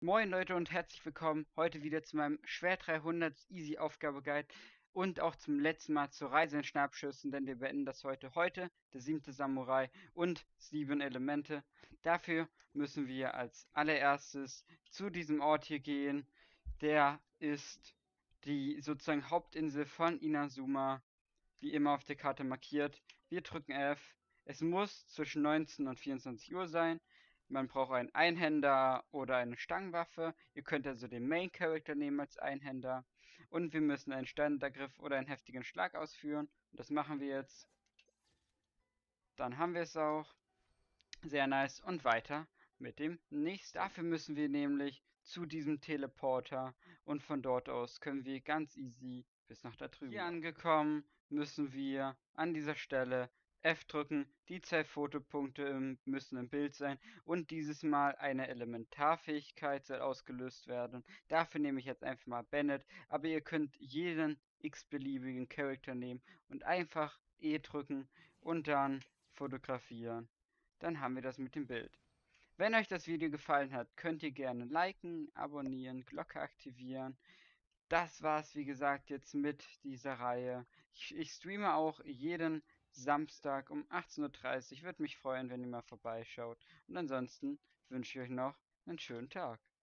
Moin Leute und herzlich willkommen heute wieder zu meinem Schwer 300 Easy Aufgabe Guide und auch zum letzten Mal zur Reise in Schnappschüssen, denn wir beenden das heute. Heute der siebte Samurai und sieben Elemente. Dafür müssen wir als allererstes zu diesem Ort hier gehen. Der ist die sozusagen Hauptinsel von Inazuma, wie immer auf der Karte markiert. Wir drücken F. Es muss zwischen 19 und 24 Uhr sein. Man braucht einen Einhänder oder eine Stangenwaffe. Ihr könnt also den Main Character nehmen als Einhänder. Und wir müssen einen Standardgriff oder einen heftigen Schlag ausführen. Und das machen wir jetzt. Dann haben wir es auch. Sehr nice. Und weiter mit dem nächsten. Dafür müssen wir nämlich zu diesem Teleporter. Und von dort aus können wir ganz easy bis nach da drüben. Hier angekommen müssen wir an dieser Stelle F drücken, die zwei Fotopunkte müssen im Bild sein und dieses Mal eine Elementarfähigkeit soll ausgelöst werden. Dafür nehme ich jetzt einfach mal Bennett, aber ihr könnt jeden x-beliebigen Charakter nehmen und einfach E drücken und dann fotografieren. Dann haben wir das mit dem Bild. Wenn euch das Video gefallen hat, könnt ihr gerne liken, abonnieren, Glocke aktivieren. Das war's, wie gesagt, jetzt mit dieser Reihe. Ich, ich streame auch jeden Samstag um 18.30 Uhr. Würde mich freuen, wenn ihr mal vorbeischaut. Und ansonsten wünsche ich euch noch einen schönen Tag.